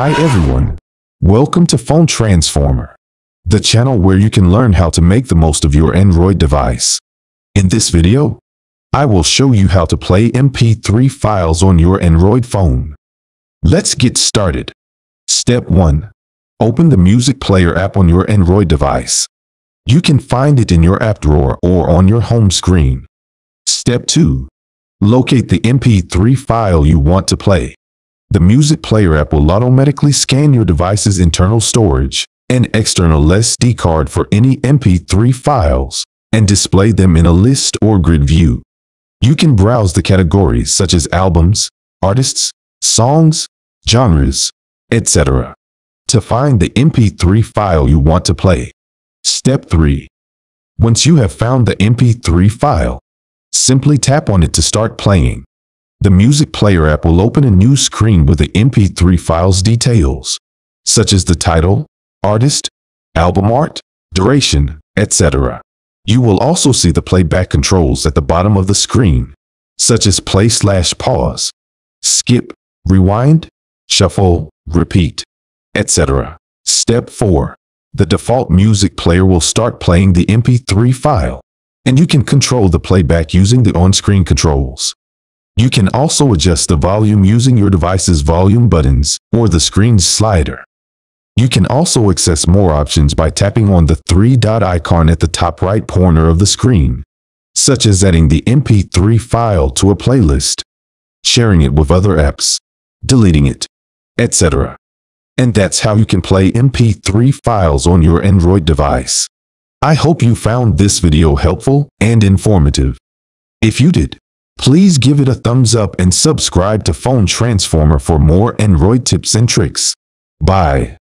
Hi everyone. Welcome to Phone Transformer, the channel where you can learn how to make the most of your Android device. In this video, I will show you how to play MP3 files on your Android phone. Let's get started. Step 1. Open the Music Player app on your Android device. You can find it in your app drawer or on your home screen. Step 2. Locate the MP3 file you want to play. The Music Player app will automatically scan your device's internal storage and external SD card for any MP3 files and display them in a list or grid view. You can browse the categories such as albums, artists, songs, genres, etc. to find the MP3 file you want to play. Step 3. Once you have found the MP3 file, simply tap on it to start playing. The Music Player app will open a new screen with the MP3 file's details, such as the title, artist, album art, duration, etc. You will also see the playback controls at the bottom of the screen, such as play slash pause, skip, rewind, shuffle, repeat, etc. Step 4. The default music player will start playing the MP3 file, and you can control the playback using the on-screen controls. You can also adjust the volume using your device's volume buttons or the screen's slider. You can also access more options by tapping on the three-dot icon at the top right corner of the screen, such as adding the MP3 file to a playlist, sharing it with other apps, deleting it, etc. And that's how you can play MP3 files on your Android device. I hope you found this video helpful and informative. If you did, please give it a thumbs up and subscribe to Phone Transformer for more Android tips and tricks. Bye.